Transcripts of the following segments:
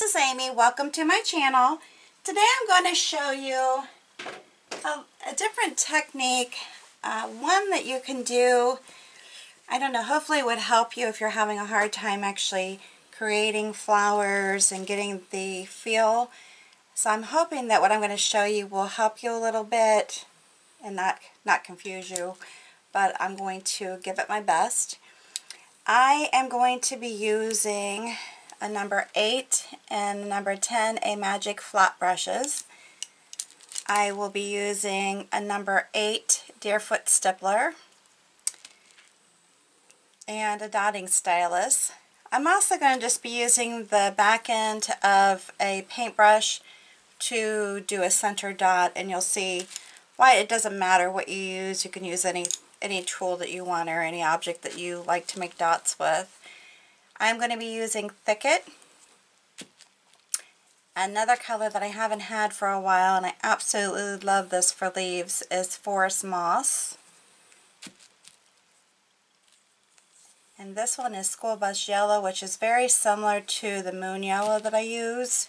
this is Amy. Welcome to my channel. Today I'm going to show you a, a different technique, uh, one that you can do, I don't know, hopefully it would help you if you're having a hard time actually creating flowers and getting the feel. So I'm hoping that what I'm going to show you will help you a little bit and not, not confuse you, but I'm going to give it my best. I am going to be using a number 8 and number 10 Amagic flat brushes. I will be using a number 8 Deerfoot Stippler and a dotting stylus. I'm also going to just be using the back end of a paintbrush to do a center dot and you'll see why it doesn't matter what you use. You can use any any tool that you want or any object that you like to make dots with. I'm going to be using Thicket. Another color that I haven't had for a while and I absolutely love this for leaves is Forest Moss. And this one is School Bus Yellow, which is very similar to the Moon Yellow that I use,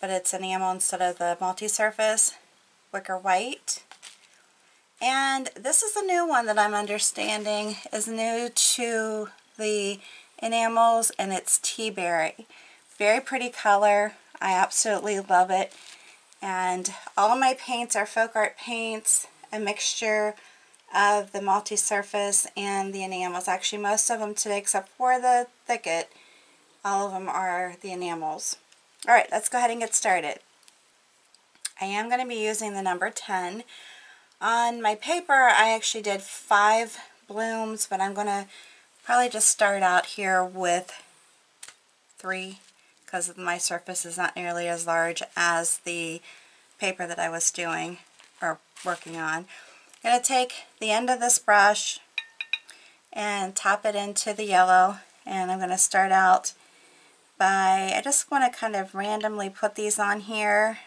but it's enamel instead of the multi-surface. Wicker White. And this is a new one that I'm understanding is new to the enamels and it's Tea Berry. Very pretty color. I absolutely love it. And all my paints are FolkArt paints, a mixture of the multi-surface and the enamels. Actually, most of them today, except for the thicket, all of them are the enamels. Alright, let's go ahead and get started. I am going to be using the number 10 on my paper, I actually did five blooms, but I'm going to probably just start out here with three because my surface is not nearly as large as the paper that I was doing or working on. I'm going to take the end of this brush and tap it into the yellow and I'm going to start out by, I just want to kind of randomly put these on here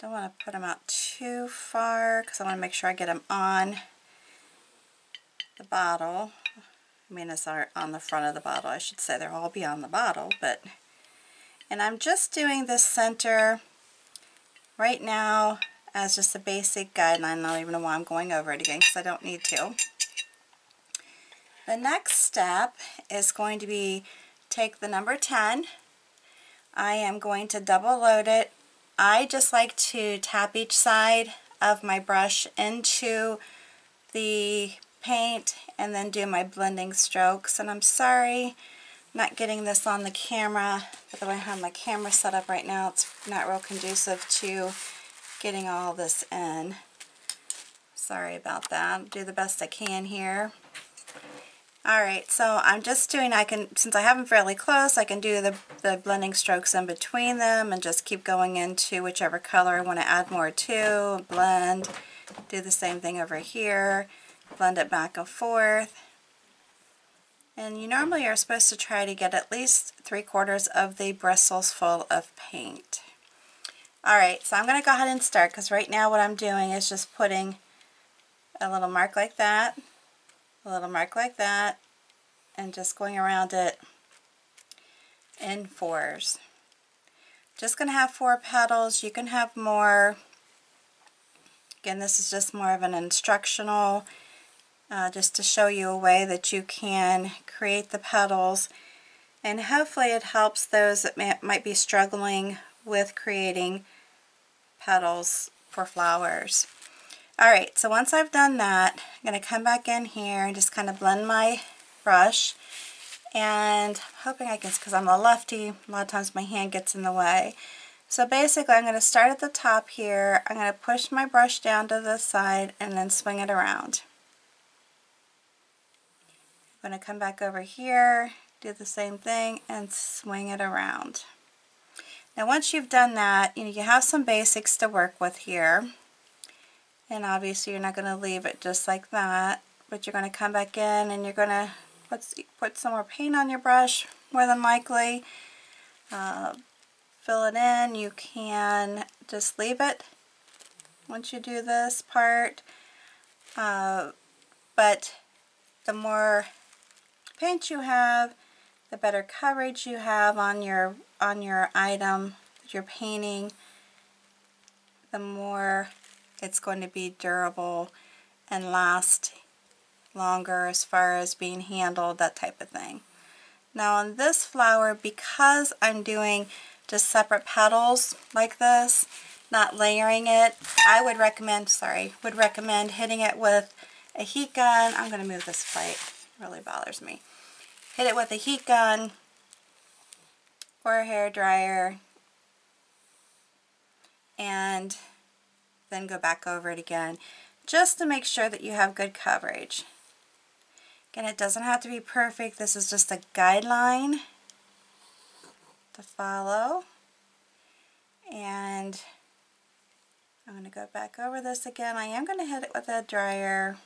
don't want to put them out too far because I want to make sure I get them on the bottle. I mean, it's on the front of the bottle. I should say they'll all be on the bottle, but and I'm just doing this center right now as just a basic guideline. I don't even know why I'm going over it again because I don't need to. The next step is going to be take the number 10. I am going to double load it I just like to tap each side of my brush into the paint and then do my blending strokes. And I'm sorry not getting this on the camera, but I have my camera set up right now. It's not real conducive to getting all this in. Sorry about that. Do the best I can here. Alright, so I'm just doing, I can, since I have them fairly close, I can do the, the blending strokes in between them and just keep going into whichever color I want to add more to, blend, do the same thing over here, blend it back and forth. And you normally are supposed to try to get at least three quarters of the bristles full of paint. Alright, so I'm going to go ahead and start because right now what I'm doing is just putting a little mark like that a little mark like that and just going around it in fours. Just going to have four petals. You can have more. Again, this is just more of an instructional, uh, just to show you a way that you can create the petals. And hopefully it helps those that may, might be struggling with creating petals for flowers. Alright, so once I've done that, I'm going to come back in here and just kind of blend my brush. And I'm hoping I can, because I'm a lefty, a lot of times my hand gets in the way. So basically I'm going to start at the top here, I'm going to push my brush down to the side and then swing it around. I'm going to come back over here, do the same thing, and swing it around. Now once you've done that, you know, you have some basics to work with here. And obviously you're not going to leave it just like that, but you're going to come back in and you're going to put, put some more paint on your brush, more than likely. Uh, fill it in. You can just leave it once you do this part. Uh, but the more paint you have, the better coverage you have on your on your item that you're painting, the more it's going to be durable and last longer as far as being handled, that type of thing. Now on this flower, because I'm doing just separate petals like this, not layering it, I would recommend, sorry, would recommend hitting it with a heat gun. I'm going to move this plate. It really bothers me. Hit it with a heat gun or a hair dryer and then go back over it again just to make sure that you have good coverage. Again, it doesn't have to be perfect. This is just a guideline to follow. And I'm going to go back over this again. I am going to hit it with a dryer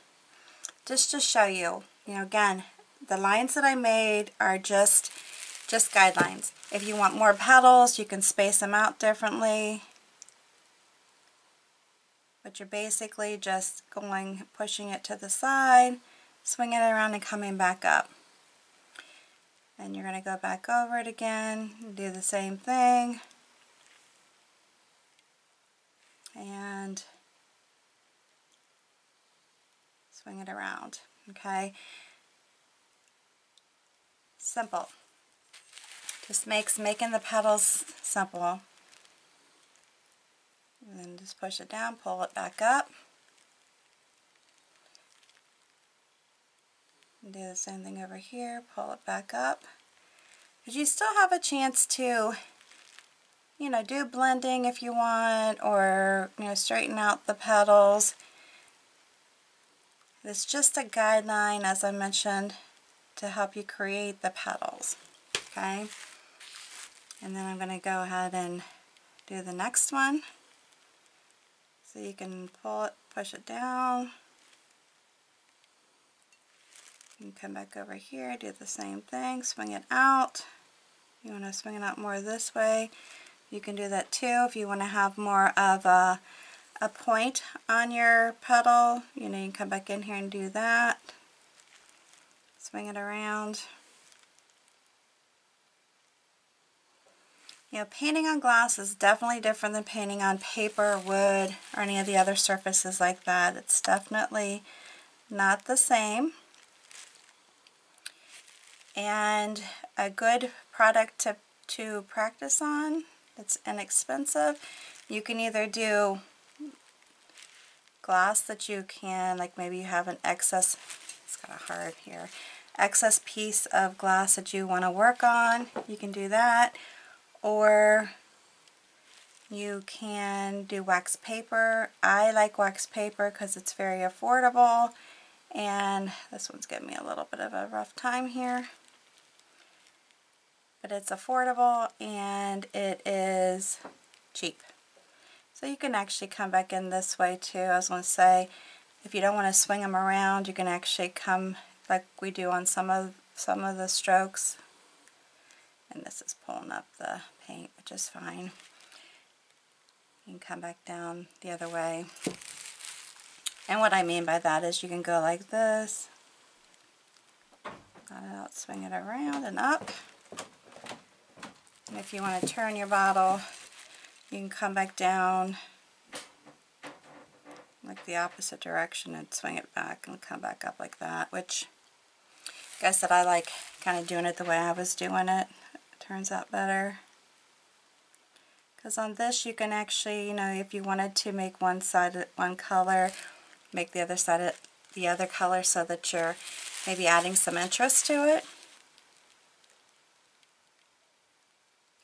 just to show you. You know, again, the lines that I made are just just guidelines. If you want more petals, you can space them out differently. But you're basically just going, pushing it to the side, swinging it around and coming back up. And you're going to go back over it again, do the same thing. And swing it around, okay? Simple. Just makes making the petals simple. And then just push it down, pull it back up. And do the same thing over here, pull it back up. But you still have a chance to, you know, do blending if you want, or, you know, straighten out the petals. It's just a guideline, as I mentioned, to help you create the petals. Okay? And then I'm going to go ahead and do the next one. So you can pull it, push it down. You can come back over here, do the same thing, swing it out. You want to swing it out more this way. You can do that too if you want to have more of a, a point on your petal. You know, you can come back in here and do that. Swing it around. You know, painting on glass is definitely different than painting on paper, wood, or any of the other surfaces like that. It's definitely not the same. And a good product to, to practice on that's inexpensive, you can either do glass that you can, like maybe you have an excess, it's kind of hard here, excess piece of glass that you want to work on, you can do that or you can do wax paper. I like wax paper because it's very affordable and this one's giving me a little bit of a rough time here but it's affordable and it is cheap. So you can actually come back in this way too. I was going to say if you don't want to swing them around you can actually come like we do on some of some of the strokes and this is pulling up the paint, which is fine. You can come back down the other way. And what I mean by that is you can go like this, it out, swing it around and up. And if you want to turn your bottle, you can come back down like the opposite direction and swing it back and come back up like that, which like I said, I like kind of doing it the way I was doing it. it turns out better. Because on this you can actually, you know, if you wanted to make one side one color, make the other side the other color so that you're maybe adding some interest to it.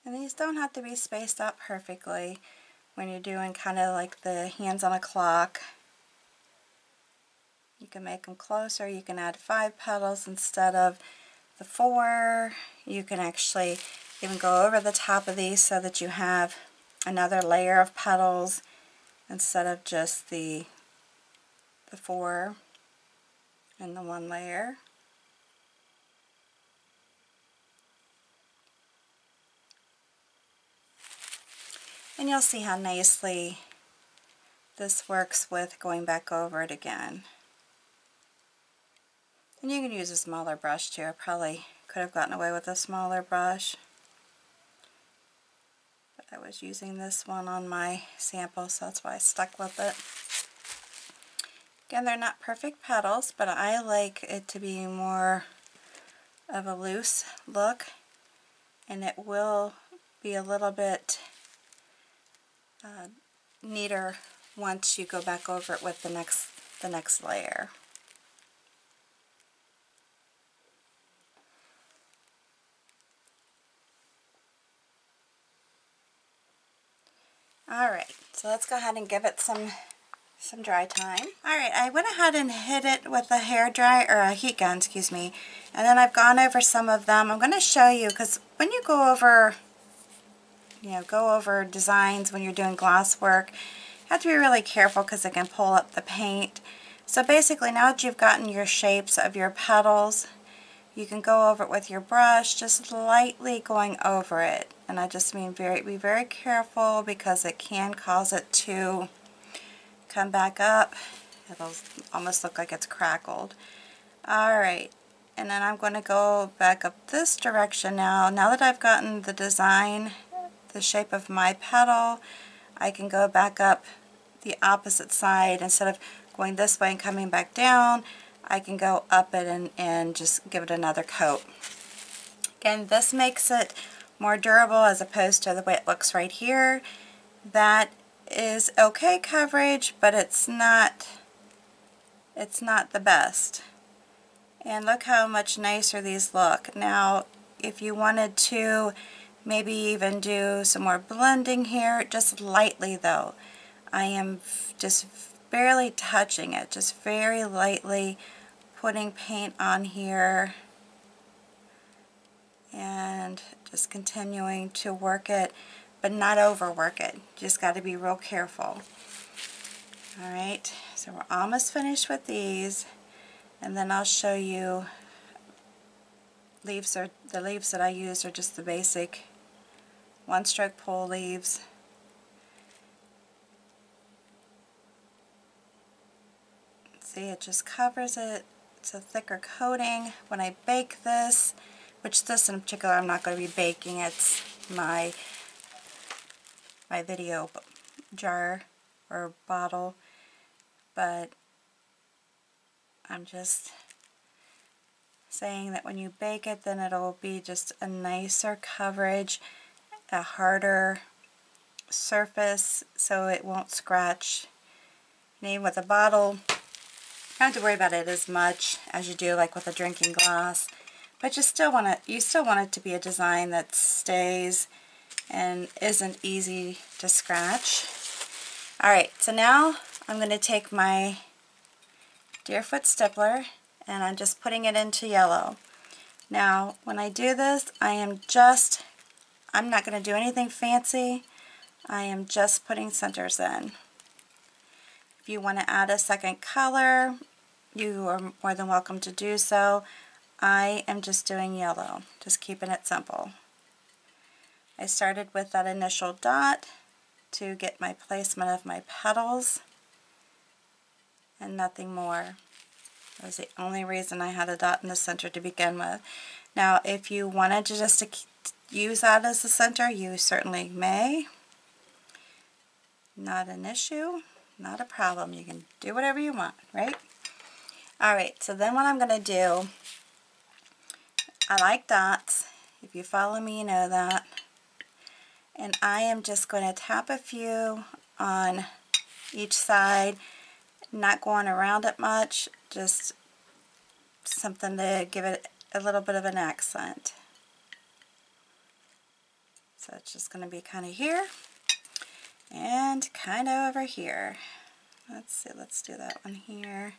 And these don't have to be spaced out perfectly when you're doing kind of like the hands on a clock. Can make them closer. You can add five petals instead of the four. You can actually even go over the top of these so that you have another layer of petals instead of just the, the four in the one layer. And you'll see how nicely this works with going back over it again. And you can use a smaller brush too. I probably could have gotten away with a smaller brush. But I was using this one on my sample, so that's why I stuck with it. Again, they're not perfect petals, but I like it to be more of a loose look, and it will be a little bit uh, neater once you go back over it with the next the next layer. Alright, so let's go ahead and give it some some dry time. Alright, I went ahead and hit it with a hair dry, or a heat gun, excuse me, and then I've gone over some of them. I'm going to show you, because when you go over, you know, go over designs when you're doing glass work, you have to be really careful because it can pull up the paint. So basically, now that you've gotten your shapes of your petals, you can go over it with your brush, just lightly going over it. And I just mean very be very careful because it can cause it to come back up. It'll almost look like it's crackled. Alright, and then I'm going to go back up this direction now. Now that I've gotten the design, the shape of my petal, I can go back up the opposite side instead of going this way and coming back down. I can go up it and, and just give it another coat. Again, this makes it more durable as opposed to the way it looks right here. That is okay coverage, but it's not it's not the best. And look how much nicer these look. Now, if you wanted to maybe even do some more blending here, just lightly though. I am just barely touching it, just very lightly putting paint on here and just continuing to work it but not overwork it. Just got to be real careful. Alright so we're almost finished with these and then I'll show you leaves are the leaves that I use are just the basic one stroke pull leaves. See it just covers it. It's a thicker coating. When I bake this, which this in particular I'm not going to be baking, it's my my video jar or bottle, but I'm just saying that when you bake it then it'll be just a nicer coverage, a harder surface so it won't scratch. Even with a bottle, don't have to worry about it as much as you do like with a drinking glass. But you still want it you still want it to be a design that stays and isn't easy to scratch. Alright, so now I'm going to take my Deerfoot Stippler and I'm just putting it into yellow. Now, when I do this, I am just, I'm not going to do anything fancy. I am just putting centers in. If you want to add a second color, you are more than welcome to do so. I am just doing yellow, just keeping it simple. I started with that initial dot to get my placement of my petals and nothing more. That was the only reason I had a dot in the center to begin with. Now if you wanted to just use that as the center, you certainly may. Not an issue, not a problem. You can do whatever you want, right? Alright, so then what I'm going to do, I like dots. If you follow me, you know that. And I am just going to tap a few on each side, not going around it much, just something to give it a little bit of an accent. So it's just going to be kind of here and kind of over here. Let's see, let's do that one here.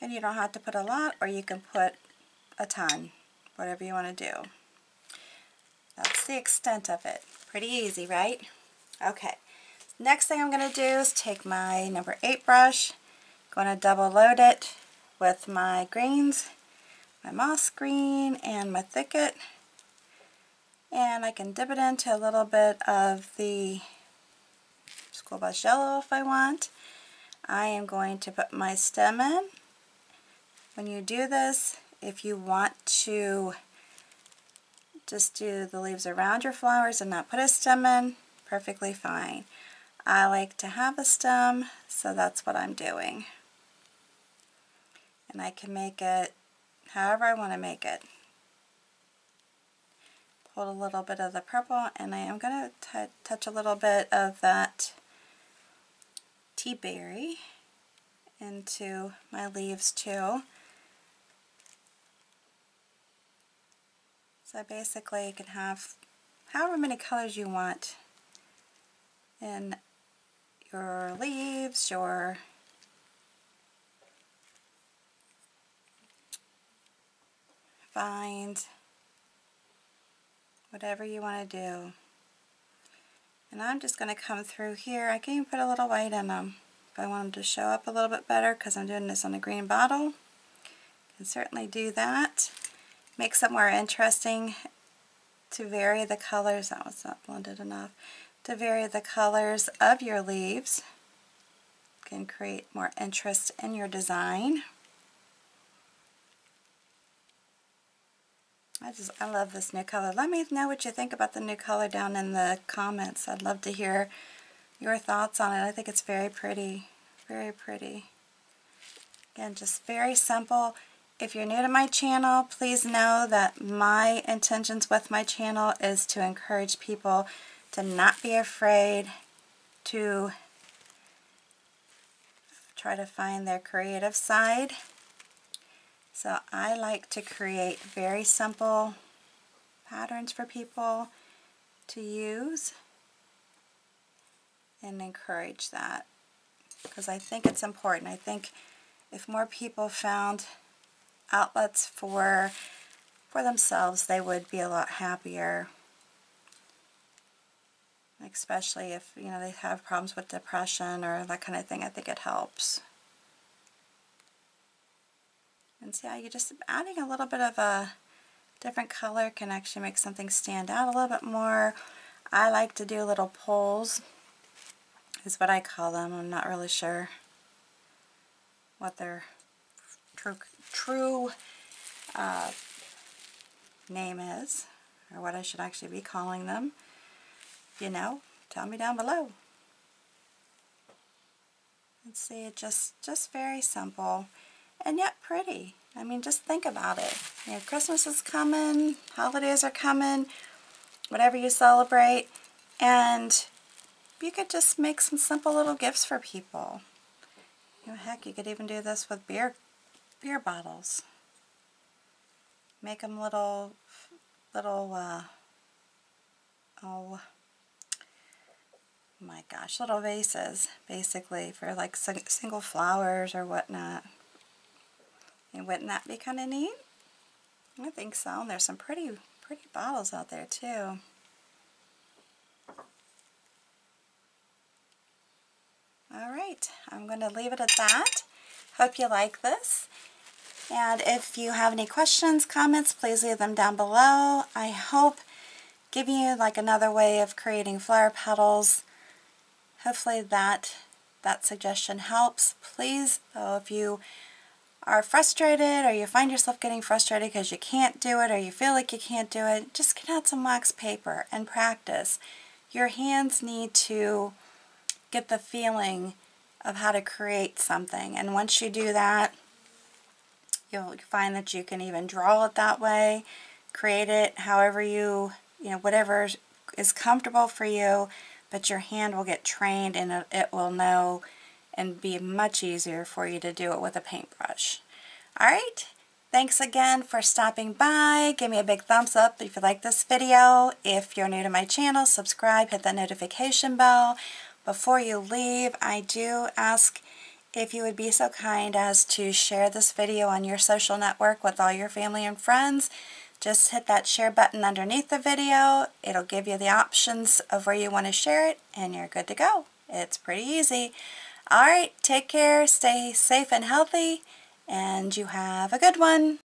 And you don't have to put a lot or you can put a ton, whatever you want to do. That's the extent of it. Pretty easy, right? Okay. Next thing I'm going to do is take my number 8 brush, going to double load it with my greens, my moss green and my thicket. And I can dip it into a little bit of the school bus yellow if I want. I am going to put my stem in when you do this, if you want to just do the leaves around your flowers and not put a stem in, perfectly fine. I like to have a stem, so that's what I'm doing. And I can make it however I want to make it. Pull a little bit of the purple, and I am going to touch a little bit of that tea berry into my leaves too. So basically you can have however many colors you want in your leaves, your vines, whatever you want to do. And I'm just going to come through here. I can even put a little white in them if I want them to show up a little bit better because I'm doing this on a green bottle. Can certainly do that makes it more interesting to vary the colors. That was not blended enough. To vary the colors of your leaves. Can create more interest in your design. I just, I love this new color. Let me know what you think about the new color down in the comments. I'd love to hear your thoughts on it. I think it's very pretty. Very pretty. Again, just very simple. If you're new to my channel, please know that my intentions with my channel is to encourage people to not be afraid to try to find their creative side. So I like to create very simple patterns for people to use and encourage that because I think it's important. I think if more people found outlets for for themselves, they would be a lot happier. Especially if, you know, they have problems with depression or that kind of thing. I think it helps. And see how you just adding a little bit of a different color can actually make something stand out a little bit more. I like to do little pulls is what I call them. I'm not really sure what they're true, true uh, name is, or what I should actually be calling them. You know, tell me down below. Let's see, it just, just very simple and yet pretty. I mean, just think about it. You know, Christmas is coming, holidays are coming, whatever you celebrate, and you could just make some simple little gifts for people. You know, heck, you could even do this with beer beer bottles. Make them little, little, uh, oh my gosh, little vases, basically, for like single flowers or whatnot. And wouldn't that be kind of neat? I think so. And there's some pretty, pretty bottles out there too. Alright, I'm going to leave it at that. Hope you like this. And if you have any questions, comments, please leave them down below. I hope giving you like another way of creating flower petals. Hopefully that that suggestion helps. Please, though, if you are frustrated or you find yourself getting frustrated because you can't do it or you feel like you can't do it, just get out some wax paper and practice. Your hands need to get the feeling of how to create something. And once you do that, You'll find that you can even draw it that way, create it however you, you know, whatever is comfortable for you, but your hand will get trained and it, will know and be much easier for you to do it with a paintbrush. Alright, thanks again for stopping by. Give me a big thumbs up if you like this video. If you're new to my channel, subscribe, hit that notification bell. Before you leave, I do ask if you would be so kind as to share this video on your social network with all your family and friends, just hit that share button underneath the video. It'll give you the options of where you want to share it and you're good to go. It's pretty easy. Alright, take care, stay safe and healthy, and you have a good one.